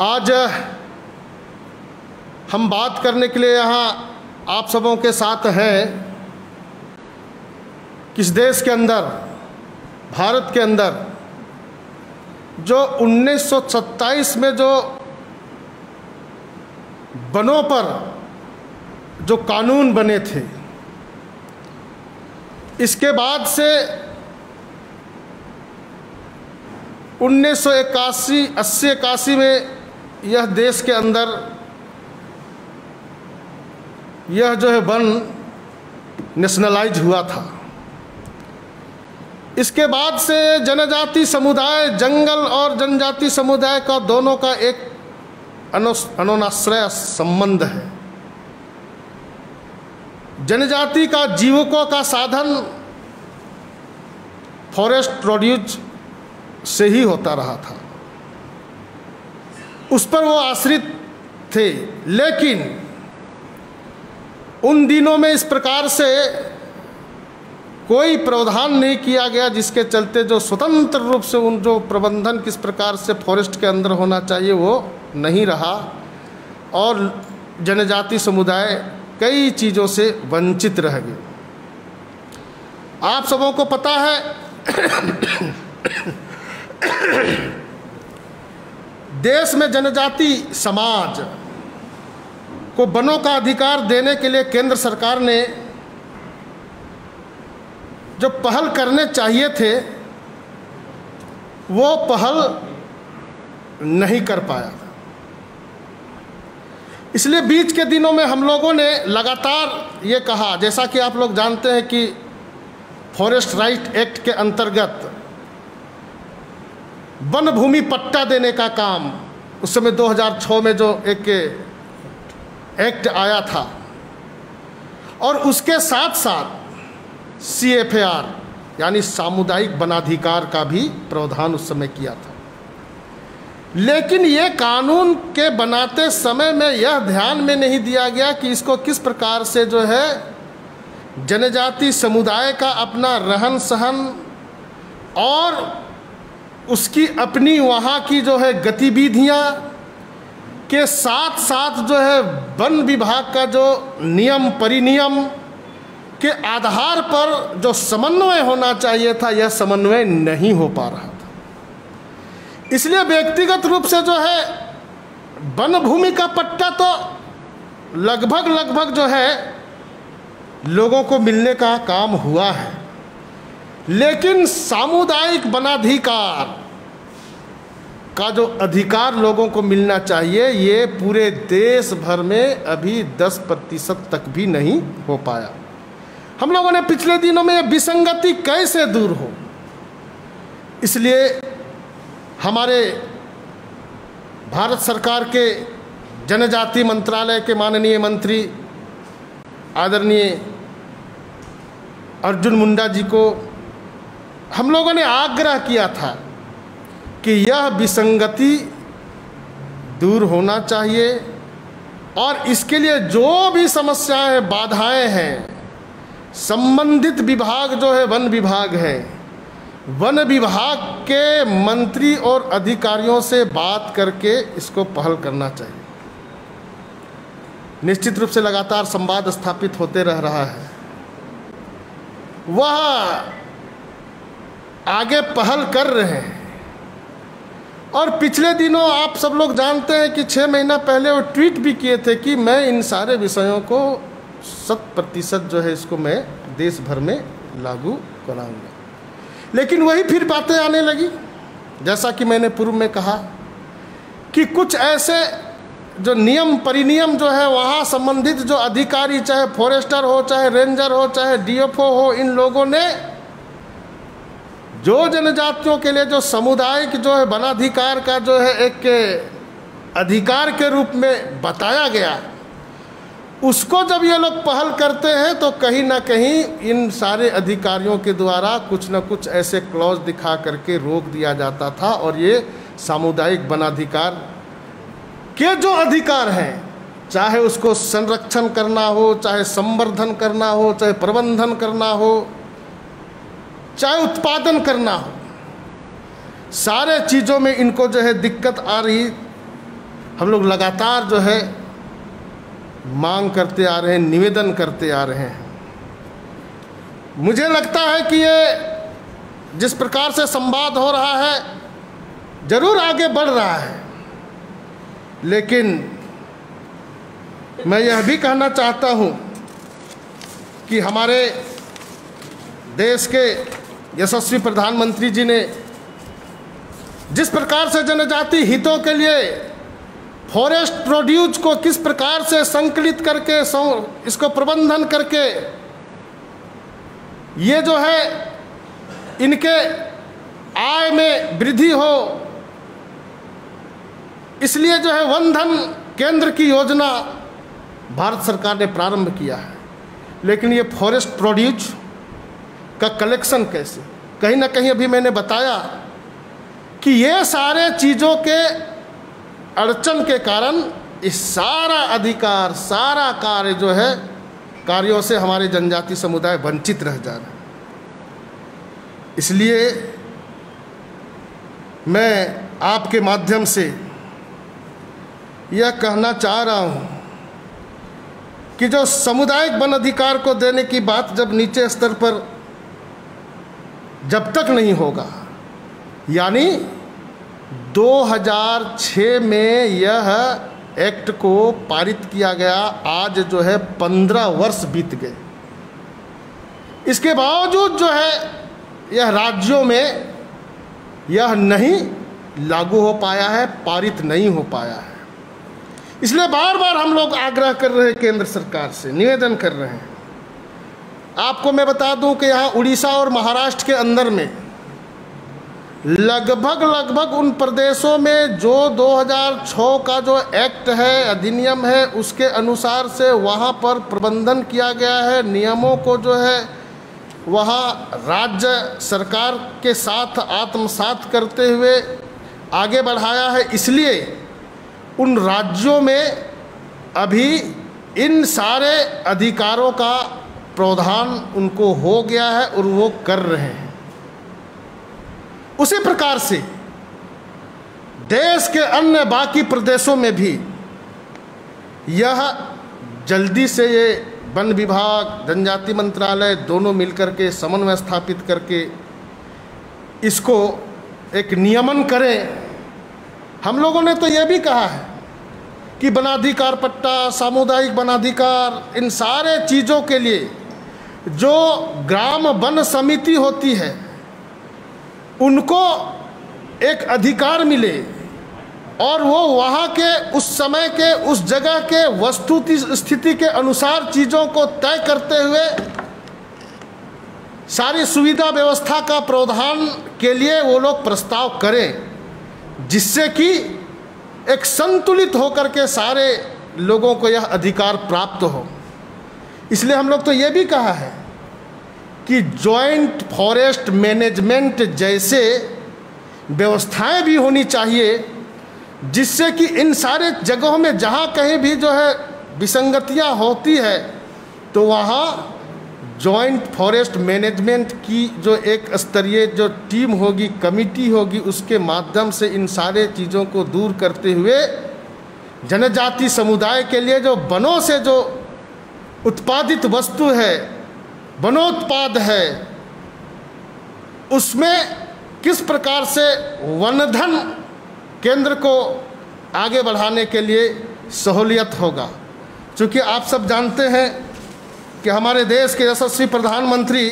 आज हम बात करने के लिए यहाँ आप सबों के साथ हैं किस देश के अंदर, भारत के अंदर, जो 1927 में जो बनों पर जो कानून बने थे, इसके बाद से उन्नीस सौ इक्यासी, अस्सी, इक्यासी में यह देश के अंदर यह जो है वन नेशनलाइज हुआ था। इसके बाद से जनजाति समुदाय, जंगल और जनजाति समुदाय का दोनों का एक अनोनाश्रय संबंध है। जनजाति का जीवकों का साधन फॉरेस्ट प्रोड्यूस से ही होता रहा था। उस पर वो आश्रित थे। लेकिन उन दिनों में इस प्रकार से कोई प्रावधान नहीं किया गया जिसके चलते जो स्वतंत्र रूप से उन जो प्रबंधन किस प्रकार से फॉरेस्ट के अंदर होना चाहिए वो नहीं रहा। और जनजाति समुदाय कई चीज़ों से वंचित रह गए। आप सबों को पता है देश में जनजाति समाज को वनों का अधिकार देने के लिए केंद्र सरकार ने जो पहल करने चाहिए थे, वो पहल नहीं कर पाया इसलिए बीच के दिनों में हम लोगों ने लगातार ये कहा, जैसा कि आप लोग जानते हैं कि फॉरेस्ट राइट एक्ट के अंतर्गत वन भूमि पट्टा देने का काम। उस समय 2006 में जो एक एक्ट आया था। और उसके साथ साथ सी एफ़ आर यानी सामुदायिक वनाधिकार का भी प्रावधान उस समय किया था। लेकिन ये कानून के बनाते समय में यह ध्यान में नहीं दिया गया कि इसको किस प्रकार से जो है जनजाति समुदाय का अपना रहन सहन और उसकी अपनी वहाँ की जो है गतिविधियाँ के साथ साथ जो है वन विभाग का जो नियम परिनियम के आधार पर जो समन्वय होना चाहिए था, यह समन्वय नहीं हो पा रहा था। इसलिए व्यक्तिगत रूप से जो है वन भूमि का पट्टा तो लगभग लगभग जो है लोगों को मिलने का काम हुआ है। लेकिन सामुदायिक वनाधिकार का जो अधिकार लोगों को मिलना चाहिए, ये पूरे देश भर में अभी 10 प्रतिशत तक भी नहीं हो पाया। हम लोगों ने पिछले दिनों में यह विसंगति कैसे दूर हो? इसलिए हमारे भारत सरकार के जनजाति मंत्रालय के माननीय मंत्री आदरणीय अर्जुन मुंडा जी को हम लोगों ने आग्रह किया था कि यह विसंगति दूर होना चाहिए और इसके लिए जो भी समस्याएँ बाधाएँ हैं, संबंधित विभाग जो है, वन विभाग है, वन विभाग के मंत्री और अधिकारियों से बात करके इसको पहल करना चाहिए। निश्चित रूप से लगातार संवाद स्थापित होते रह रहा है। वह आगे पहल कर रहे हैं। और पिछले दिनों आप सब लोग जानते हैं कि छः महीना पहले वो ट्वीट भी किए थे कि मैं इन सारे विषयों को शत प्रतिशत जो है इसको मैं देश भर में लागू कराऊँगा। लेकिन वही फिर बातें आने लगी। जैसा कि मैंने पूर्व में कहा कि कुछ ऐसे जो नियम, परिनियम जो है, वहाँ संबंधित जो अधिकारी, चाहे फॉरेस्टर हो, चाहे रेंजर हो, चाहे डीएफओ हो, इन लोगों ने जो जनजातियों के लिए, जो सामुदायिक जो है वनाधिकार का जो है एक के अधिकार के रूप में बताया गया, उसको जब ये लोग पहल करते हैं तो कहीं ना कहीं इन सारे अधिकारियों के द्वारा कुछ ना कुछ ऐसे क्लॉज दिखा करके रोक दिया जाता था और ये सामुदायिक वनाधिकार के जो अधिकार हैं, चाहे उसको संरक्षण करना हो, चाहे संवर्धन करना हो, चाहे प्रबंधन करना हो चाहे उत्पादन करना हो, सारे चीज़ों में इनको जो है दिक्कत आ रही। हम लोग लगातार जो है मांग करते आ रहे हैं, निवेदन करते आ रहे हैं। मुझे लगता है कि ये जिस प्रकार से संवाद हो रहा है, ज़रूर आगे बढ़ रहा है। लेकिन मैं यह भी कहना चाहता हूँ कि हमारे देश के यशस्वी प्रधानमंत्री जी ने जिस प्रकार से जनजाति हितों के लिए फॉरेस्ट प्रोड्यूस को किस प्रकार से संकलित करके इसको प्रबंधन करके, ये जो है, इनके आय में वृद्धि हो, इसलिए जो है वन धन केंद्र की योजना भारत सरकार ने प्रारंभ किया है। लेकिन ये फॉरेस्ट प्रोड्यूस का कलेक्शन कैसे? कहीं ना कहीं अभी मैंने बताया कि ये सारे चीज़ों के अड़चन के कारण इस सारा अधिकार, सारा कार्य जो है, कार्यों से हमारे जनजाति समुदाय वंचित रह जा रहे हैं। इसलिए मैं आपके माध्यम से यह कहना चाह रहा हूँ कि जो सामुदायिक वन अधिकार को देने की बात जब नीचे स्तर पर जब तक नहीं होगा। यानी 2006 में यह एक्ट को पारित किया गया। आज जो है 15 वर्ष बीत गए। इसके बावजूद जो है यह राज्यों में यह नहीं लागू हो पाया है, पारित नहीं हो पाया है। इसलिए बार बार हम लोग आग्रह कर रहे हैं केंद्र सरकार से, निवेदन कर रहे हैं। आपको मैं बता दूँ कि यहाँ उड़ीसा और महाराष्ट्र के अंदर में लगभग लगभग उन प्रदेशों में जो 2006 का जो एक्ट है, अधिनियम है, उसके अनुसार से वहाँ पर प्रबंधन किया गया है। नियमों को जो है, वहाँ राज्य सरकार के साथ आत्मसात करते हुए आगे बढ़ाया है। इसलिए उन राज्यों में अभी इन सारे अधिकारों का प्रावधान उनको हो गया है और वो कर रहे हैं। उसी प्रकार से देश के अन्य बाकी प्रदेशों में भी यह जल्दी से ये वन विभाग, जनजाति मंत्रालय दोनों मिलकर के समन्वय स्थापित करके इसको एक नियमन करें। हम लोगों ने तो यह भी कहा है कि वनाधिकार पट्टा, सामुदायिक वनाधिकार, इन सारे चीज़ों के लिए जो ग्राम वन समिति होती है, उनको एक अधिकार मिले और वो वहाँ के, उस समय के, उस जगह के वस्तु स्थिति के अनुसार चीज़ों को तय करते हुए सारी सुविधा व्यवस्था का प्रावधान के लिए वो लोग प्रस्ताव करें, जिससे कि एक संतुलित होकर के सारे लोगों को यह अधिकार प्राप्त हो। इसलिए हम लोग तो ये भी कहा है कि जॉइंट फॉरेस्ट मैनेजमेंट जैसे व्यवस्थाएँ भी होनी चाहिए, जिससे कि इन सारे जगहों में जहाँ कहीं भी जो है विसंगतियाँ होती है तो वहाँ जॉइंट फॉरेस्ट मैनेजमेंट की जो एक स्तरीय जो टीम होगी कमिटी होगी, उसके माध्यम से इन सारे चीज़ों को दूर करते हुए जनजाति समुदाय के लिए जो वनों से जो उत्पादित वस्तु है वनोत्पाद है, उसमें किस प्रकार से वनधन केंद्र को आगे बढ़ाने के लिए सहूलियत होगा? क्योंकि आप सब जानते हैं कि हमारे देश के यशस्वी प्रधानमंत्री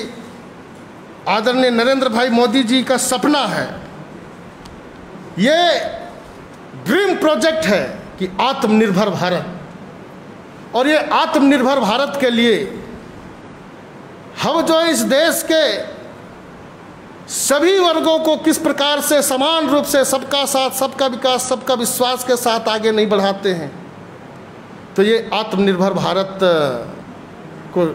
आदरणीय नरेंद्र भाई मोदी जी का सपना है। ये ड्रीम प्रोजेक्ट है कि आत्मनिर्भर भारत। और ये आत्मनिर्भर भारत के लिए हम जो इस देश के सभी वर्गों को किस प्रकार से समान रूप से सबका साथ, सबका विकास, सबका विश्वास के साथ आगे नहीं बढ़ाते हैं तो ये आत्मनिर्भर भारत को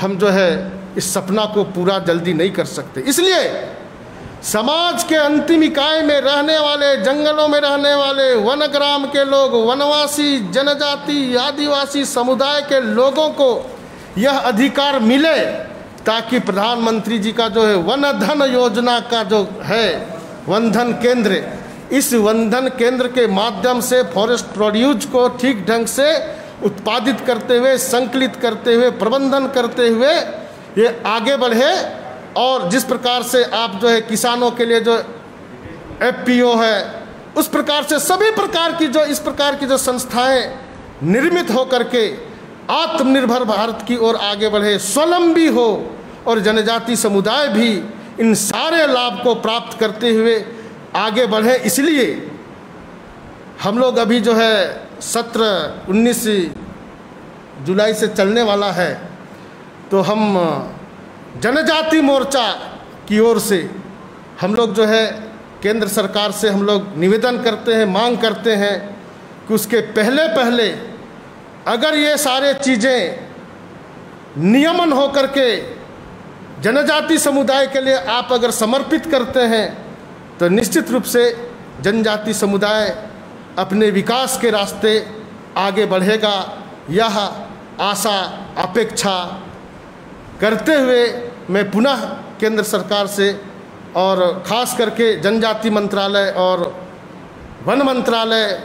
हम जो है इस सपना को पूरा जल्दी नहीं कर सकते। इसलिए समाज के अंतिम इकाई में रहने वाले, जंगलों में रहने वाले, वनग्राम के लोग, वनवासी, जनजाति, आदिवासी समुदाय के लोगों को यह अधिकार मिले ताकि प्रधानमंत्री जी का जो है वन धन योजना का जो है वन धन केंद्र, इस वंधन केंद्र के माध्यम से फॉरेस्ट प्रोड्यूज को ठीक ढंग से उत्पादित करते हुए, संकलित करते हुए, प्रबंधन करते हुए ये आगे बढ़े और जिस प्रकार से आप जो है किसानों के लिए जो एफ़ है, उस प्रकार से सभी प्रकार की जो, इस प्रकार की जो संस्थाएँ निर्मित होकर करके आत्मनिर्भर भारत की ओर आगे बढ़े, स्वलंबी हो और जनजाति समुदाय भी इन सारे लाभ को प्राप्त करते हुए आगे बढ़े। इसलिए हम लोग अभी जो है सत्र 19 जुलाई से चलने वाला है। तो हम जनजाति मोर्चा की ओर से हम लोग जो है केंद्र सरकार से हम लोग निवेदन करते हैं, मांग करते हैं कि उसके पहले पहले अगर ये सारे चीज़ें नियमन हो करके जनजाति समुदाय के लिए आप अगर समर्पित करते हैं तो निश्चित रूप से जनजाति समुदाय अपने विकास के रास्ते आगे बढ़ेगा। यह आशा, अपेक्षा करते हुए मैं पुनः केंद्र सरकार से और ख़ास करके जनजाति मंत्रालय और वन मंत्रालय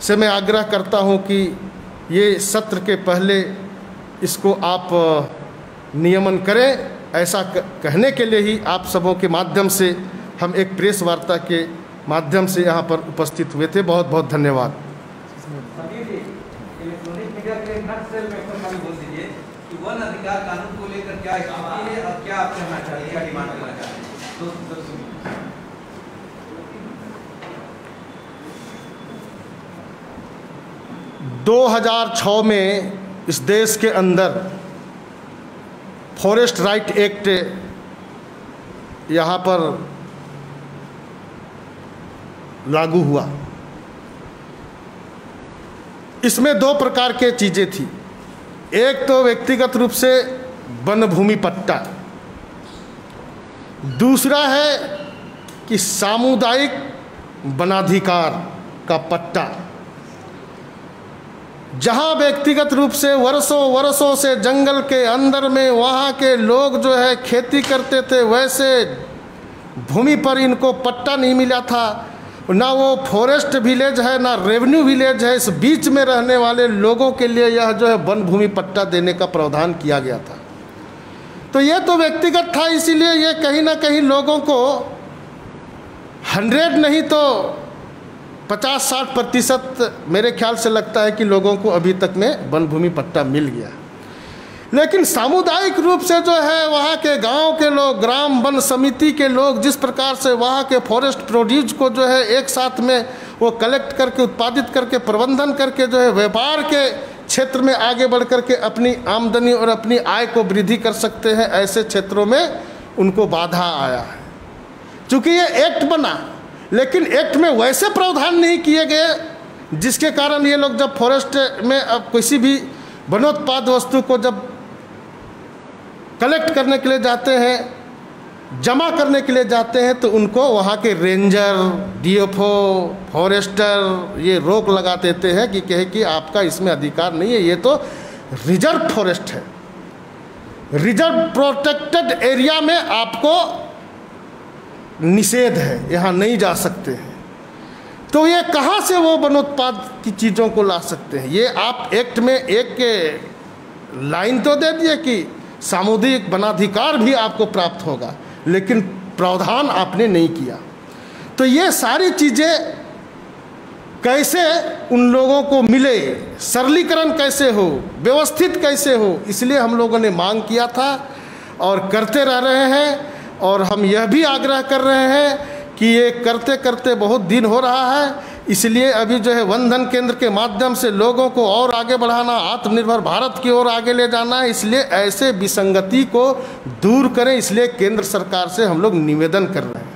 से मैं आग्रह करता हूँ कि ये सत्र के पहले इसको आप नियमन करें। ऐसा कहने के लिए ही आप सबों के माध्यम से हम एक प्रेस वार्ता के माध्यम से यहाँ पर उपस्थित हुए थे। बहुत बहुत धन्यवाद वन अधिकार कानून को लेकर क्या स्थिति है और क्या आप कहना क्या डिमांड करना चाहते हैं 2006 में इस देश के अंदर फॉरेस्ट राइट एक्ट यहाँ पर लागू हुआ। इसमें दो प्रकार के चीज़ें थी। एक तो व्यक्तिगत रूप से वन भूमि पट्टा। दूसरा है कि सामुदायिक वनाधिकार का पट्टा। जहाँ व्यक्तिगत रूप से वर्षों वर्षों से जंगल के अंदर में, वहाँ के लोग जो है खेती करते थे, वैसे भूमि पर इनको पट्टा नहीं मिला था। ना वो फॉरेस्ट विलेज है, ना रेवेन्यू विलेज है, इस बीच में रहने वाले लोगों के लिए यह जो है वन भूमि पट्टा देने का प्रावधान किया गया था। तो ये तो व्यक्तिगत था, इसीलिए ये कहीं ना कहीं लोगों को हंड्रेड नहीं तो पचास साठ प्रतिशत मेरे ख्याल से लगता है कि लोगों को अभी तक में वन भूमि पट्टा मिल गया। लेकिन सामुदायिक रूप से जो है, वहाँ के गाँव के लोग, ग्राम वन समिति के लोग जिस प्रकार से वहाँ के फॉरेस्ट प्रोड्यूस को जो है एक साथ में वो कलेक्ट करके, उत्पादित करके, प्रबंधन करके जो है व्यापार के क्षेत्र में आगे बढ़ कर के अपनी आमदनी और अपनी आय को वृद्धि कर सकते हैं, ऐसे क्षेत्रों में उनको बाधा आया है। चूँकि ये एक्ट बना लेकिन एक्ट में वैसे प्रावधान नहीं किए गए, जिसके कारण ये लोग जब फॉरेस्ट में अब किसी भी वनोत्पाद वस्तु को जब कलेक्ट करने के लिए जाते हैं, जमा करने के लिए जाते हैं तो उनको वहाँ के रेंजर डीएफओ फॉरेस्टर ये रोक लगा देते हैं कि कहे कि आपका इसमें अधिकार नहीं है, ये तो रिज़र्व फॉरेस्ट है। रिज़र्व प्रोटेक्टेड एरिया में आपको निषेध है, यहाँ नहीं जा सकते हैं। तो ये कहाँ से वो वनोत्पाद की चीज़ों को ला सकते हैं? ये आप एक्ट में एक के लाइन तो दे दिए कि सामुदायिक वनाधिकार भी आपको प्राप्त होगा, लेकिन प्रावधान आपने नहीं किया। तो ये सारी चीज़ें कैसे उन लोगों को मिले? सरलीकरण कैसे हो? व्यवस्थित कैसे हो? इसलिए हम लोगों ने मांग किया था और करते रह रहे हैं। और हम यह भी आग्रह कर रहे हैं कि ये करते करते बहुत दिन हो रहा है, इसलिए अभी जो है वंधन केंद्र के माध्यम से लोगों को और आगे बढ़ाना, आत्मनिर्भर भारत की ओर आगे ले जाना है इसलिए ऐसे विसंगति को दूर करें, इसलिए केंद्र सरकार से हम लोग निवेदन कर रहे हैं।